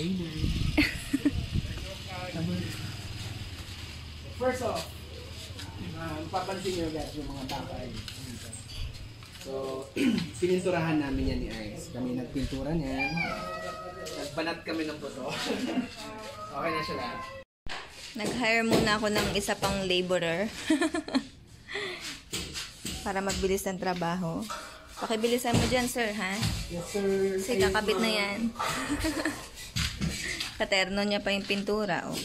Night. First off, uh, papansin nyo guys yung mga dito. So, pininturahan namin yan ni Ice. Kami nagpintura niyan. Nagbanat kami ng buto. okay na siya lahat. Nag-hire muna ako ng isa pang laborer. Para magbilis ng trabaho. Pakibilisan mo dyan, sir, ha? Yes, sir. Kasi kakabit na yan. Katerno niya pa yung pintura, oh.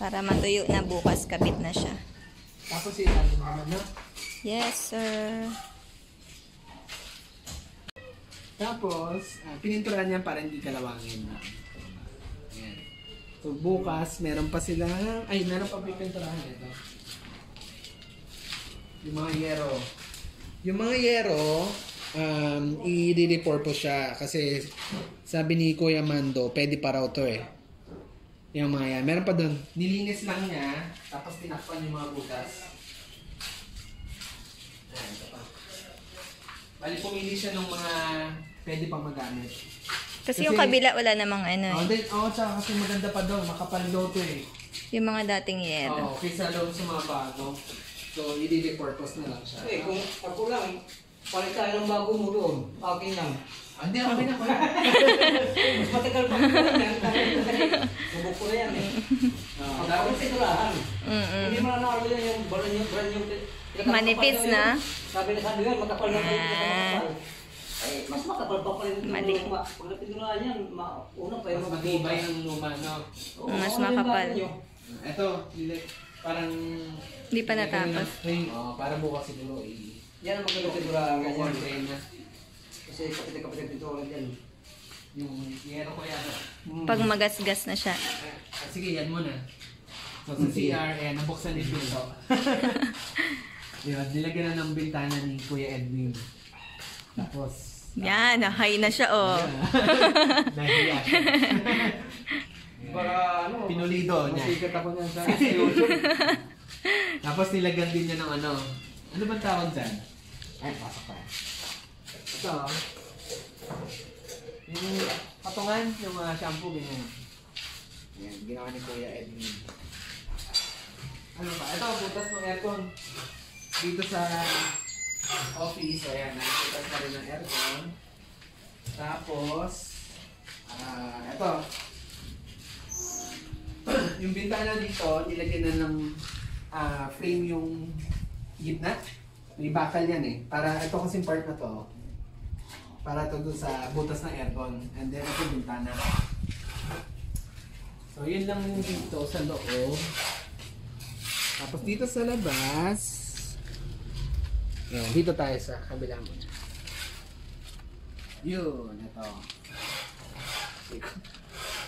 Para matuyo na bukas, kabit na siya. Tapos ilalim naman na. Yes, sir. Tapos, uh, pininturahan niya para hindi kalawangin. Ayan. So, bukas, meron pa sila, ay, meron pa pipinturahan ito. Yung mga yero. Yung mga yero, um, i-repurpose siya kasi sabi ni Kuya Mando, pwede pa raw to eh. Yung mga yan. Meron pa doon. Nilinis lang niya, tapos tinakpan yung mga butas. Ayan, ito pa. Bali, pumili siya ng mga pwede pang magamit. Kasi, yung Kasi- kabila wala namang ano Oh, eh. then, oh, tsaka kasi maganda pa daw, makapal daw to eh. Yung mga dating yero. Oo, kaysa daw sa mga bago. So, i-repurpose na lang siya. Eh, kung ako lang, palit tayo ng bago mo doon. Akin lang. Ah, Hindi, okay na. Mas matagal pa. Subok ko na yan eh. Oo, Ang dapat. Mm-mm. Hindi mo na nakalo yan yung brand yung brand yung Manipis na? Sabi na sabi yan, makapal na kayo. Ah. Ay, mas makapal pa pa rin. Mali. Pag natitulahan yan, una pa yung mas matibay ang luma, no? Oo, Mas ano yung makapal. nyo? Ito, parang... Hindi pa natapos. ng frame, Oh, para bukas siguro i- Yan ang maganda titulahan. Ganyan. i-contain na. Kasi kapit-kapit dito ulit yan. Yung yero ko yan. Pag magasgas na siya. Ah, sige, yan muna. So, sa CR, eh, nabuksan ni Pinto. Yun, nilagyan na ng bintana ni Kuya Edwin. Tapos, Yan, high na siya, oh. nahiya siya. Para ano, Pinulido niya. masikat ako niyan sa YouTube. Tapos nilagyan din niya ng ano. Ano bang tawag dyan? Ay, pasok pa. Ito. oh. Yung patungan, yung mga shampoo, ganyan. Yan, ginawa ni Kuya Edwin. Ano ba? Ito, butas ng aircon. Dito sa office, ayan, nakabutas na rin ng aircon. Tapos, ah, ito. yung bintana dito, nilagyan na ng ah, frame yung gitna. May bakal yan eh. Para ito kasing part na to, para to doon sa butas ng aircon. And then ito bintana. So yun lang dito sa loob. Tapos dito sa labas, Ayan, dito tayo sa kabila mo. Yun, ito.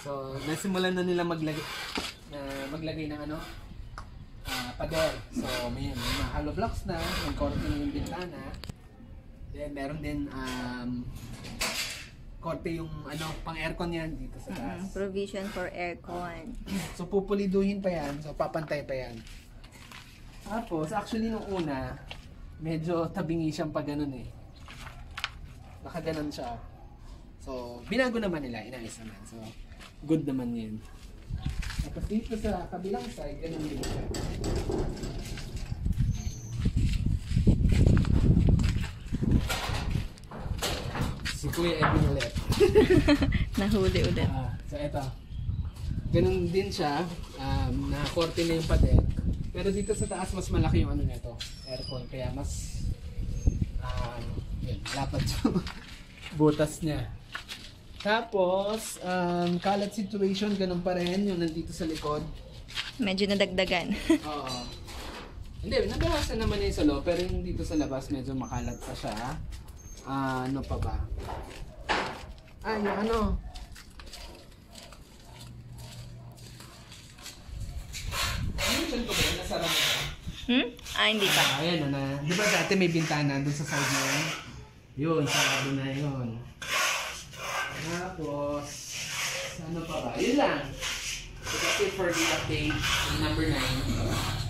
So, nasimulan na nila maglagay, na maglagay ng ano, ah, pader. So, may, may mga hollow blocks na, may korte na yung bintana. Then, meron din um, korte yung ano, pang aircon yan dito sa taas. Mm, provision for aircon. So, pupuliduhin pa yan. So, papantay pa yan. Tapos, actually, nung una, medyo tabingi siyang pa ganun eh. Nakaganon siya. So, binago naman nila, inayos naman. So, good naman yun. Tapos dito sa kabilang side, ganun din siya. Si Kuya Edwin ulit. Nahuli ulit. Ah, so eto. Ganun din siya. Um, nakakorte na yung pader. Pero dito sa taas, mas malaki yung ano nito. Aircon. Kaya mas... Um, yun, lapad yung butas niya. Tapos, um, kalat situation, ganun pa rin yung nandito sa likod. Medyo nadagdagan. Oo. Hindi, nabawasan naman yung sa loob, pero yung dito sa labas, medyo makalat pa siya. Ah, ano pa ba? Ah, yung ano. Ano ko ba? Nasara mo ba? hmm? Ah, hindi pa. Ah, ayan na. Di ba dati may bintana doon sa side na yun? Yun, sarado na yun. Tapos, ano pa ba? Lang. So that's it for the update number 9.